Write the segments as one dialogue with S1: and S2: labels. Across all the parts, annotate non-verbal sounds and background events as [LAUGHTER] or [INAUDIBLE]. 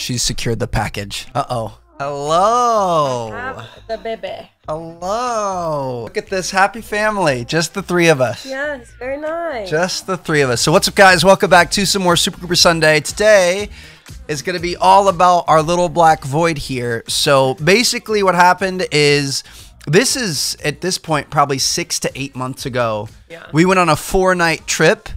S1: She's secured the package. Uh oh. Hello.
S2: Have the baby.
S1: Hello. Look at this happy family. Just the three of us.
S2: Yes, very nice.
S1: Just the three of us. So, what's up, guys? Welcome back to some more Super Cooper Sunday. Today is going to be all about our little black void here. So, basically, what happened is this is at this point probably six to eight months ago.
S2: Yeah.
S1: We went on a four night trip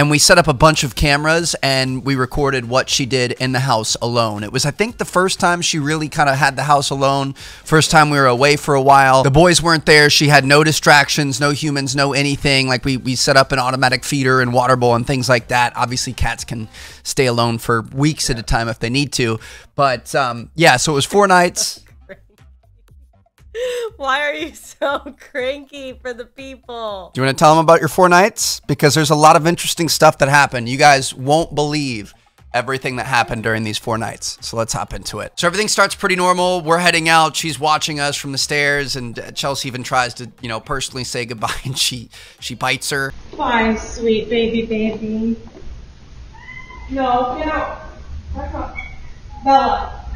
S1: and we set up a bunch of cameras and we recorded what she did in the house alone. It was, I think, the first time she really kind of had the house alone. First time we were away for a while. The boys weren't there. She had no distractions, no humans, no anything. Like we, we set up an automatic feeder and water bowl and things like that. Obviously, cats can stay alone for weeks at a time if they need to. But um, yeah, so it was four nights.
S2: Why are you so [LAUGHS] cranky for the people?
S1: Do you want to tell them about your four nights? Because there's a lot of interesting stuff that happened. You guys won't believe everything that happened during these four nights. So let's hop into it. So everything starts pretty normal. We're heading out. She's watching us from the stairs, and uh, Chelsea even tries to, you know, personally say goodbye, [LAUGHS] and she she bites her.
S3: Fine, sweet baby, baby. No, get out. Bella.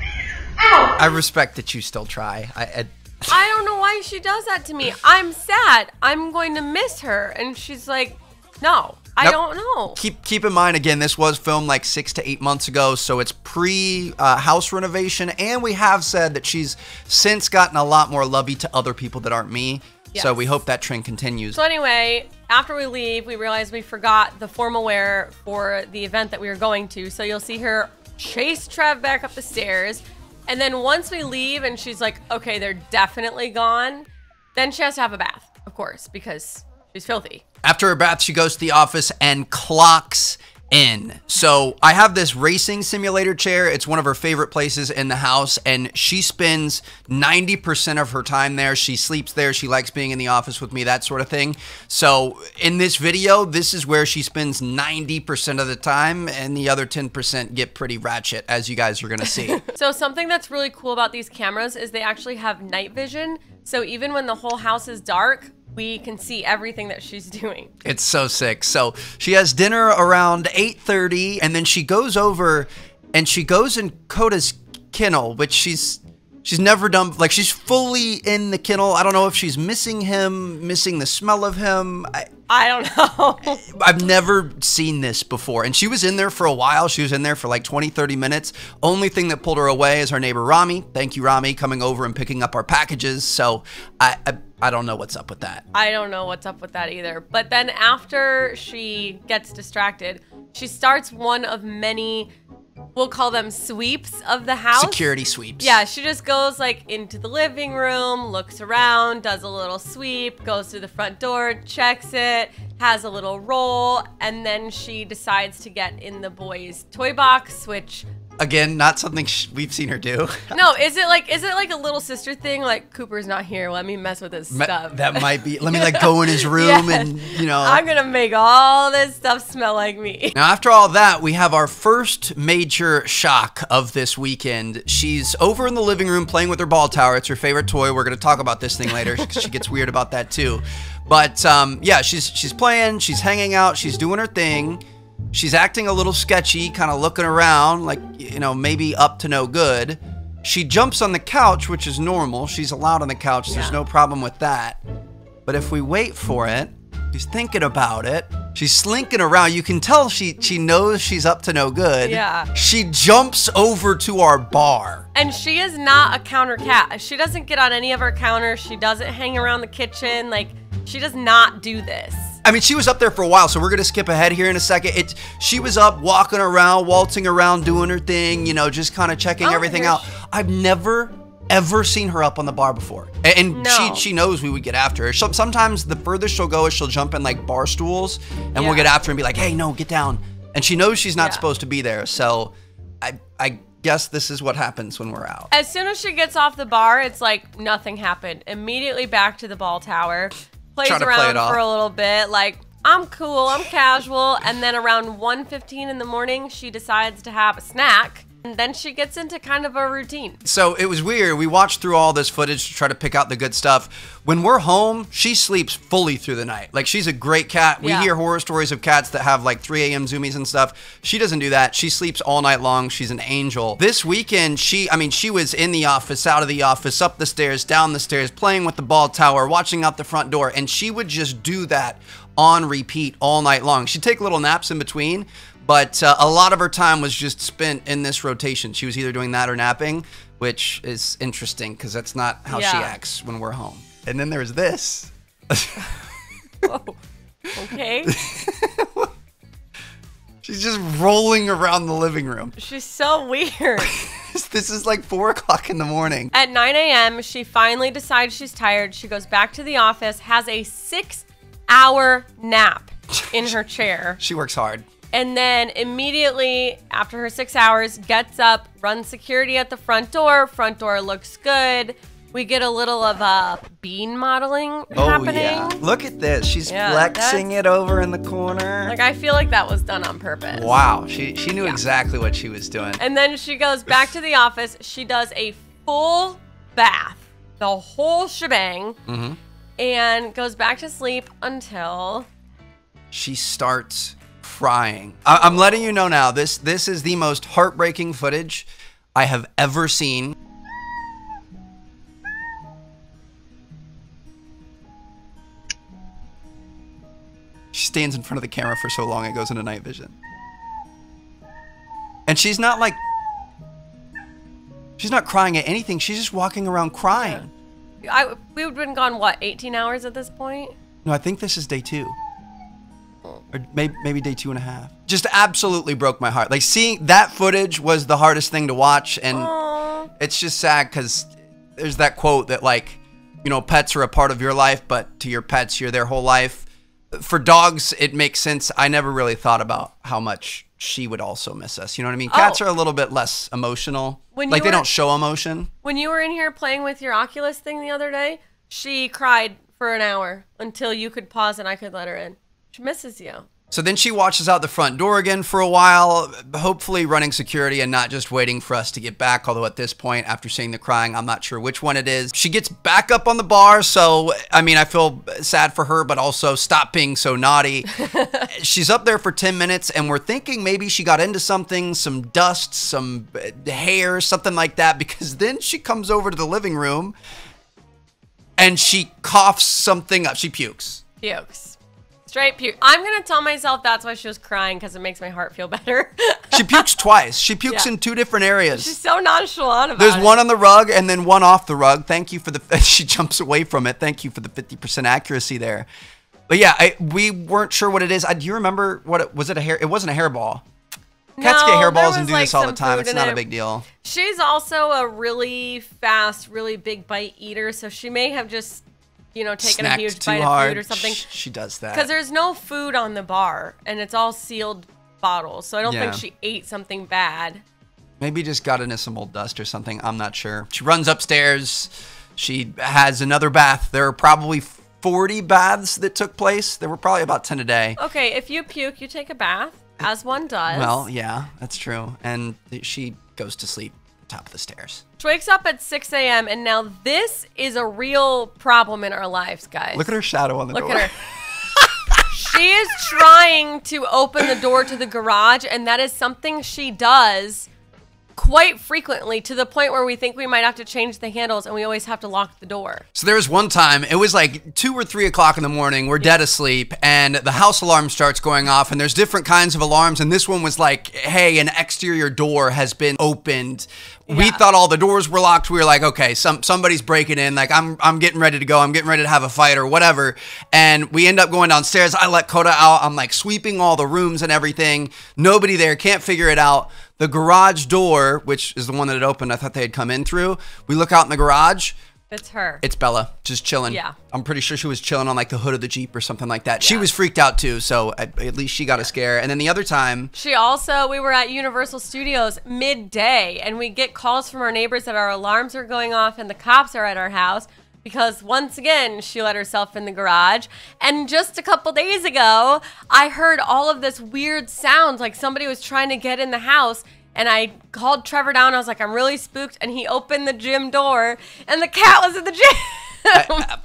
S3: Ow!
S1: I respect that you still try. I, I
S2: I don't know why she does that to me. I'm sad. I'm going to miss her. And she's like, no, I
S1: Nope.
S2: don't know.
S1: keep keep in mind again this was filmed like six to eight months ago so it's pre uh, house renovation and we have said that she's since gotten a lot more lovey to other people that aren't me so we hope that trend continues
S2: So anyway, after we leave, we realize we forgot the formal wear for the event that we were going to. So you'll see her chase Trev back up the stairs. And then once we leave and she's like, okay, they're definitely gone, then she has to have a bath, of course, because she's filthy.
S1: After her bath, she goes to the office and clocks in. So I have this racing simulator chair. It's one of her favorite places in the house, and she spends 90% of her time there. She sleeps there. She likes being in the office with me, that sort of thing. So in this video, this is where she spends 90% of the time, and the other 10% get pretty ratchet, as you guys are to see. [LAUGHS]
S2: So something that's really cool about these cameras is they actually have night vision. So even when the whole house is dark, we can see everything that she's [LAUGHS] doing.
S1: It's so sick. So she has dinner around 8:30 and then she goes over and she goes in Koda's kennel, which she's she's never done like she's fully in the kennel. I don't know if she's missing him, missing the smell of him. I,
S2: I don't know. [LAUGHS]
S1: I've never seen this before. And she was in there for a while. She was in there for like 20, 30 minutes. Only thing that pulled her away is our neighbor Rami. Thank you, Rami, coming over and picking up our packages. So I I, I don't know what's up with that.
S2: I don't know what's up with that either. But then after she gets distracted, she starts one of many, we'll call them sweeps of the house.
S1: Security sweeps.
S2: Yeah, she just goes like into the living room, looks around, does a little sweep, goes to the front door, checks it, has a little roll, and then she decides to get in the boys' toy box, which
S1: Again, not something sh- we've seen her do. [LAUGHS]
S2: no, is it like is it like a little sister thing? Like Cooper's not here, let me mess with his
S1: Ma-
S2: stuff.
S1: That might be. Let me like [LAUGHS] go in his room
S2: Yes.
S1: and you know.
S2: I'm gonna make all this stuff smell like me. [LAUGHS]
S1: now, after all that, we have our first major shock of this weekend. She's over in the living room playing with her ball tower. It's her favorite toy. We're gonna talk about this thing later because she gets weird about that too. But um, yeah, she's she's playing. She's hanging out. She's doing her thing. She's acting a little sketchy, kind of looking around, like you know maybe up to no good. She jumps on the couch, which is normal. She's allowed on the couch. There's no problem with that. But if we wait for it, she's thinking about it. She's slinking around. You can tell she she knows she's up to no good.
S2: Yeah.
S1: She jumps over to our bar.
S2: And she is not a counter cat. She doesn't get on any of our counters. She doesn't hang around the kitchen. Like she does not do this.
S1: I mean, she was up there for a while, so we're gonna skip ahead here in a second. It she was up walking around, waltzing around, doing her thing, you know, just kind of checking
S2: Oh,
S1: everything out. I've never ever seen her up on the bar before, and
S2: No.
S1: she she knows we would get after her. She'll- sometimes the furthest she'll go is she'll jump in like bar stools, and we'll get after her and be like, "Hey, no, get down!" And she knows she's not
S2: Yeah.
S1: supposed to be there, so I I guess this is what happens when we're out.
S2: As soon as she gets off the bar, it's like nothing happened. Immediately back to the ball tower. Plays
S1: to play
S2: around
S1: it off.
S2: for a little bit, like I'm cool, I'm casual, and then around 1:15 in the morning, she decides to have a snack And then she gets into kind of a routine.
S1: So it was weird. We watched through all this footage to try to pick out the good stuff. When we're home, she sleeps fully through the night. Like she's a great cat. We
S2: Yeah.
S1: hear horror stories of cats that have like 3 a.m. zoomies and stuff. She doesn't do that. She sleeps all night long. She's an angel. This weekend, she, I mean, she was in the office, out of the office, up the stairs, down the stairs, playing with the ball tower, watching out the front door, and she would just do that on repeat all night long. She'd take little naps in between, but uh, a lot of her time was just spent in this rotation. She was either doing that or napping, which is interesting because that's not how she acts when we're home. And then there's this. [LAUGHS]
S2: Okay. [LAUGHS]
S1: She's just rolling around the living room.
S2: She's so weird. [LAUGHS]
S1: this is like four o'clock in the morning.
S2: At 9 a.m., she finally decides she's tired. She goes back to the office, has a six hour nap in her chair,
S1: She works hard.
S2: And then immediately after her six hours, gets up, runs security at the front door. Front door looks good. We get a little of uh, bean modeling
S1: Oh
S2: happening.
S1: yeah. Look at this. She's
S2: Yeah,
S1: flexing it over in the corner.
S2: Like, I feel like that was done on purpose.
S1: wow. She she knew
S2: Yeah.
S1: exactly what she was doing.
S2: And then she goes back to the office. She does a full bath, the whole shebang,
S1: Mm-hmm.
S2: and goes back to sleep until.
S1: she starts crying. I- I'm letting you know now. This this is the most heartbreaking footage I have ever seen. She stands in front of the camera for so long it goes into night vision. And she's not like She's not crying at anything. She's just walking around crying.
S2: I, we would have been gone, what, 18 hours at this point?
S1: No, I think this is day two. Or maybe, maybe day two and a half. Just absolutely broke my heart. Like seeing that footage was the hardest thing to watch. And
S2: Aw.
S1: it's just sad because there's that quote that, like, you know, pets are a part of your life, but to your pets, you're their whole life. For dogs, it makes sense. I never really thought about how much she would also miss us. You know what I mean? Cats
S2: Oh.
S1: are a little bit less emotional.
S2: When
S1: like they
S2: were-
S1: don't show emotion.
S2: When you were in here playing with your Oculus thing the other day, she cried for an hour until you could pause and I could let her in. She misses you.
S1: So then she watches out the front door again for a while, hopefully running security and not just waiting for us to get back. Although at this point, after seeing the crying, I'm not sure which one it is. She gets back up on the bar. So, I mean, I feel sad for her, but also stop being so naughty. [LAUGHS] She's up there for 10 minutes, and we're thinking maybe she got into something, some dust, some uh, hair, something like that, because then she comes over to the living room and she coughs something up. She pukes.
S2: Pukes. Straight puke. I'm going to tell myself that's why she was crying because it makes my heart feel better.
S1: She pukes [LAUGHS] twice. She pukes
S2: Yeah.
S1: in two different areas.
S2: She's so nonchalant about it.
S1: There's
S2: it.
S1: one on the rug and then one off the rug. Thank you for the. [LAUGHS] She jumps away from it. Thank you for the 50% accuracy there. But yeah, I, we weren't sure what it is. I, do you remember what it was? It a hair? It wasn't a hairball. Cats
S2: No,
S1: get hairballs and do
S2: like,
S1: this all the time. It's not a big deal.
S2: She's also a really fast, really big bite eater, so she may have just, you know, taken a huge bite
S1: hard.
S2: of food or something.
S1: She does that.
S2: Because there's no food on the bar, and it's all sealed bottles, so I don't
S1: Yeah.
S2: think she ate something bad.
S1: Maybe just got into some old dust or something. I'm not sure. She runs upstairs. She has another bath. There are probably 40 baths that took place. There were probably about 10 a day.
S2: Okay, if you puke, you take a bath, as one does.
S1: Well, yeah, that's true. And she goes to sleep top of the stairs.
S2: She wakes up at 6 a.m., and now this is a real problem in our lives, guys.
S1: Look at her shadow on the
S2: Look
S1: door.
S2: at her. she is trying to open the door to the garage, and that is something she does quite frequently to the point where we think we might have to change the handles and we always have to lock the door.
S1: So there was one time, it was like two or three o'clock in the morning. We're dead asleep, and the house alarm starts going off. And there's different kinds of alarms. And this one was like, "Hey, an exterior door has been opened." We thought all the doors were locked. We were like, "Okay, some somebody's breaking in. Like, I'm I'm getting ready to go. I'm getting ready to have a fight or whatever." And we end up going downstairs. I let Koda out. I'm like sweeping all the rooms and everything. Nobody there. Can't figure it out. The garage door, which is the one that had opened, I thought they had come in through. We look out in the garage.
S2: It's her.
S1: It's Bella, just chilling.
S2: Yeah.
S1: I'm pretty sure she was chilling on like the hood of the Jeep or something like that. She was freaked out too, so at, at least she got a scare. And then the other time,
S2: She also, we were at Universal Studios midday, and we get calls from our neighbors that our alarms are going off and the cops are at our house because once again, she let herself in the garage. And just a couple days ago, I heard all of this weird sounds like somebody was trying to get in the house. And I called Trevor down. I was like, I'm really spooked. And he opened the gym door, and the cat was in the gym.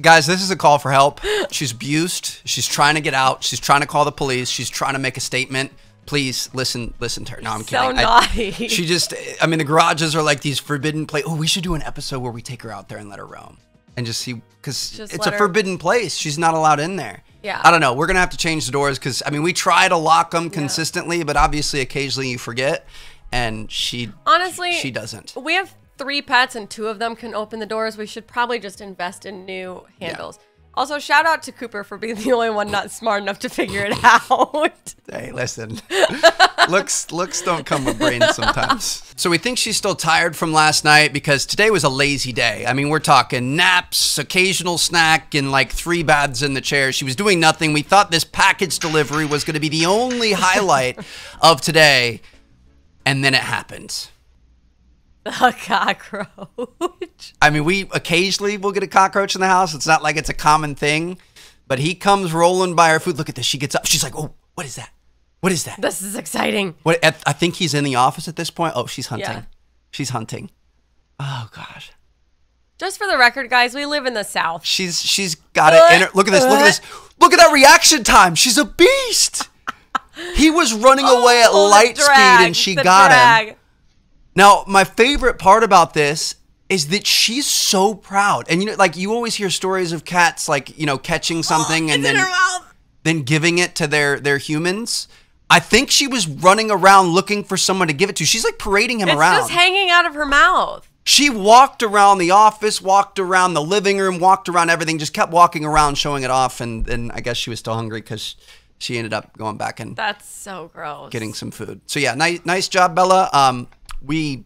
S1: Guys, this is a call for help. She's abused. She's trying to get out. She's trying to call the police. She's trying to make a statement. Please listen, listen to her. No, I'm
S2: So
S1: kidding. I-
S2: naughty.
S1: she just, I mean, the garages are like these forbidden place. Oh, we should do an episode where we take her out there and let her roam and just see, because it's a
S2: her-
S1: forbidden place. She's not allowed in there.
S2: Yeah.
S1: I don't know. We're gonna have to change the doors because I mean, we try to lock them consistently, but obviously, occasionally you forget, and she
S2: Honestly,
S1: she doesn't.
S2: We have three pets, and two of them can open the doors. We should probably just invest in new handles. Also, shout out to Cooper for being [LAUGHS] the only one not smart enough to figure it out. [LAUGHS]
S1: Hey, listen. looks looks don't come with brains sometimes. So we think she's still tired from last night because today was a lazy day. I mean, we're talking naps, occasional snack, and like three baths in the chair. She was doing nothing. We thought this package delivery was going to be the only highlight of today, and then it happened. [LAUGHS]
S2: the cockroach.
S1: I mean, we occasionally will get a cockroach in the house. It's not like it's a common thing, but he comes rolling by our food. Look at this. She gets up. She's like, "Oh, what is that? What is that?"
S2: This is exciting.
S1: What? I I think he's in the office at this point. Oh, she's hunting.
S2: Yeah.
S1: She's hunting. Oh gosh.
S2: Just for the record, guys, we live in the South.
S1: She's she's got it in her. Look at this. Look at this. Look at that reaction time. She's a beast. He was running [LAUGHS] oh, away at
S2: Oh,
S1: light speed and she got him. Now, my favorite part about this is that she's so proud. And you know, like you always hear stories of cats like, you know, catching something and then then giving it to their their humans. I think she was running around looking for someone to give it to. She's like parading him
S2: It's
S1: around.
S2: just hanging out of her mouth.
S1: She walked around the office, walked around the living room, walked around everything, just kept walking around, showing it off. And then I guess she was still hungry because she ended up going back and
S2: That's so gross.
S1: getting some food. So yeah, nice, nice job, Bella. Um, we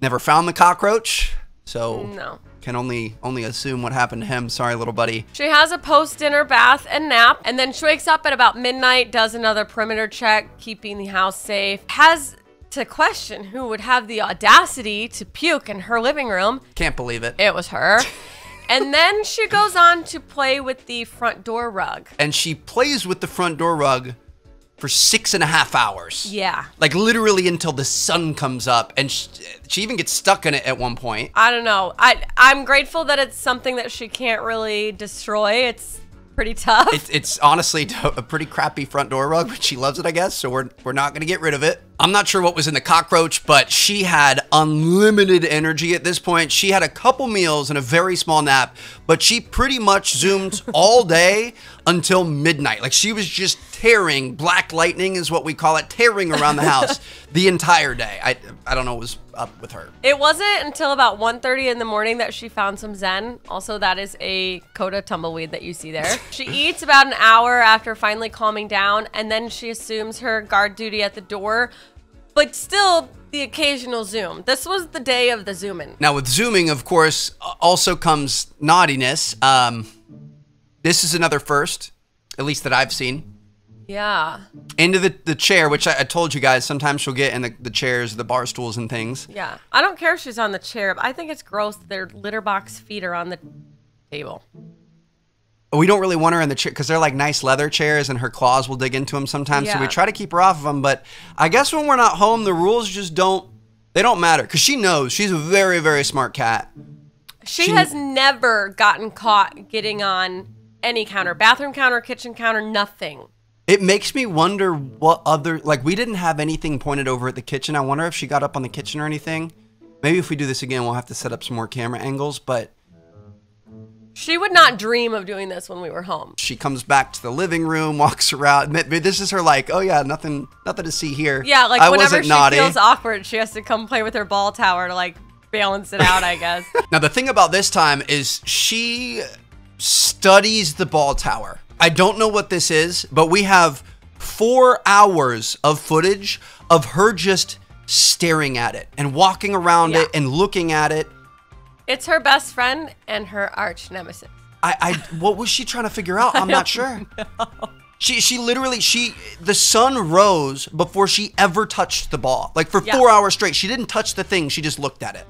S1: never found the cockroach, so
S2: No.
S1: can only only assume what happened to him. Sorry, little buddy.
S2: She has a post dinner bath and nap, and then she wakes up at about midnight, does another perimeter check, keeping the house safe. Has to question who would have the audacity to puke in her living room.
S1: Can't believe it.
S2: It was her. [LAUGHS] and then she goes on to play with the front door rug.
S1: And she plays with the front door rug for six and a half hours.
S2: Yeah.
S1: Like literally until the sun comes up, and she, she even gets stuck in it at one point.
S2: I don't know. I I'm grateful that it's something that she can't really destroy. It's pretty tough.
S1: It's, it's honestly [LAUGHS] a pretty crappy front door rug, but she loves it, I guess. So we're we're not gonna get rid of it. I'm not sure what was in the cockroach, but she had unlimited energy at this point. She had a couple meals and a very small nap, but she pretty much zoomed [LAUGHS] all day until midnight. Like she was just tearing black lightning is what we call it, tearing around the house [LAUGHS] the entire day. I I don't know what was up with her.
S2: It wasn't until about 1.30 in the morning that she found some Zen. Also, that is a Koda tumbleweed that you see there. [LAUGHS] She eats about an hour after finally calming down, and then she assumes her guard duty at the door, but still the occasional zoom. This was the day of the zooming.
S1: Now, with zooming, of course, also comes naughtiness. Um, this is another first, at least that I've seen.
S2: Yeah.
S1: Into the, the chair, which I, I told you guys, sometimes she'll get in the, the chairs, the bar stools, and things.
S2: Yeah. I don't care if she's on the chair, but I think it's gross that their litter box feet are on the table.
S1: We don't really want her in the chair because they're like nice leather chairs, and her claws will dig into them sometimes. Yeah. So we try to keep her off of them. But I guess when we're not home, the rules just don't. They don't matter because she knows she's a very, very smart cat.
S2: She,
S1: She-
S2: has never gotten caught getting on any counter, bathroom counter, kitchen counter, nothing.
S1: It makes me wonder what other like we didn't have anything pointed over at the kitchen. I wonder if she got up on the kitchen or anything. Maybe if we do this again, we'll have to set up some more camera angles. But
S2: She would not dream of doing this when we were home.
S1: she comes back to the living room, [LAUGHS] walks around. Maybe This is her like, oh yeah, nothing, nothing to see here.
S2: Yeah, like
S1: I
S2: whenever she
S1: naughty.
S2: feels awkward, she has to come play with her ball tower to like balance it out, I guess. [LAUGHS]
S1: Now the thing about this time is she studies the ball tower. I don't know what this is, but we have four hours of footage of her just staring at it and walking around
S2: Yeah.
S1: it and looking at it.
S2: it's her best friend and her arch nemesis.
S1: I, I what was she trying to figure out? [LAUGHS] I'm not sure. She she literally she the sun rose before she ever touched the ball. Like for
S2: Yeah.
S1: four hours straight, she didn't touch the thing. She just looked at it.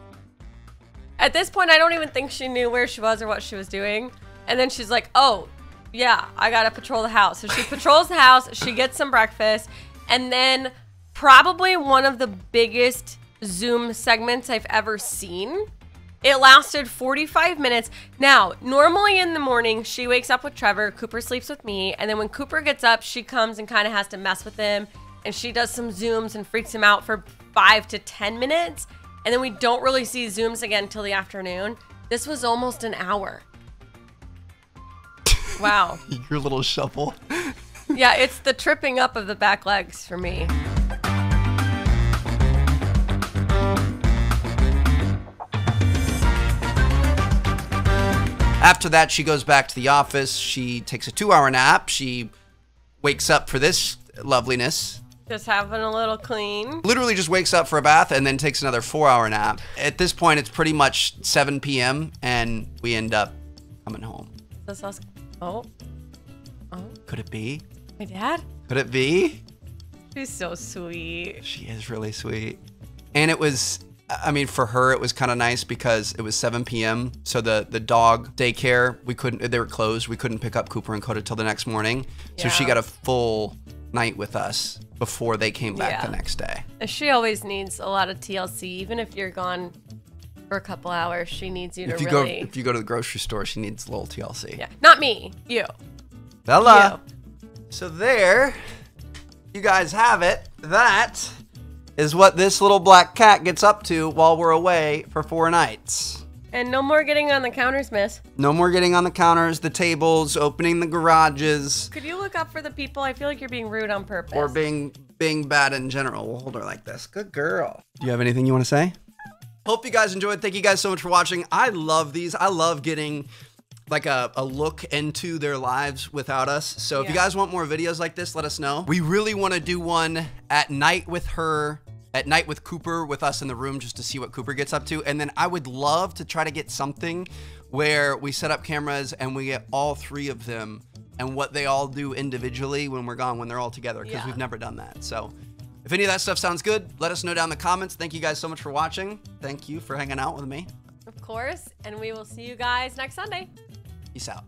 S2: At this point, I don't even think she knew where she was or what she was doing. And then she's like, oh, yeah, I gotta patrol the house. So she patrols the house, she gets some breakfast, and then probably one of the biggest Zoom segments I've ever seen. It lasted 45 minutes. Now, normally in the morning, she wakes up with Trevor, Cooper sleeps with me, and then when Cooper gets up, she comes and kind of has to mess with him, and she does some Zooms and freaks him out for five to 10 minutes, and then we don't really see Zooms again until the afternoon. This was almost an hour. Wow. [LAUGHS]
S1: Your little shuffle.
S2: Yeah, it's the tripping up of the back legs for me.
S1: After that, she goes back to the office. She takes a two hour nap. She wakes up for this loveliness.
S2: Just having a little clean.
S1: Literally just wakes up for a bath and then takes another four hour nap. At this point, it's pretty much 7 p.m. and we end up coming home.
S2: This us. Oh, Oh.
S1: Could it be?
S2: my dad?
S1: Er Could it be?
S2: She's so sweet.
S1: She is really sweet. And it was, I mean, for her, it was kind of nice because it was 7 p.m. So the, the dog daycare, we couldn't, they were closed. We couldn't pick up Cooper and Koda till the next morning. So she got a full night with us before they came back
S2: Yeah.
S1: the next day.
S2: She always needs a lot of TLC, even if you're gone for a couple hours. She needs you
S1: If
S2: to
S1: you
S2: really.
S1: go if you go to the grocery store, she needs a little TLC.
S2: yeah, not me. You.
S1: Bella. So there, you guys have it. That is what this little black cat gets up to while we're away for four nights.
S2: And no more getting on the counters, miss.
S1: No more getting on the counters, the tables, opening the garages,
S2: Could you look up for the people? I feel like you're being rude on purpose.
S1: or being being bad in general. We'll hold her like this. Good girl. Do you have anything you want to say? Hope you guys enjoyed. Thank you guys so much for watching. I love these. I love getting like a, a look into their lives without us. So if you guys want more videos like this, let us know. We really want to do one at night with her, at night with Cooper, with us in the room just to see what Cooper gets up to. And then I would love to try to get something where we set up cameras and we get all three of them and what they all do individually when we're gone, when they're all together, because
S2: Yeah.
S1: we've never done that. So if any of that stuff sounds good, let us know down in the comments. Thank you guys so much for watching. Thank you for hanging out with me.
S2: Of course. And we will see you guys next Sunday.
S1: Peace out.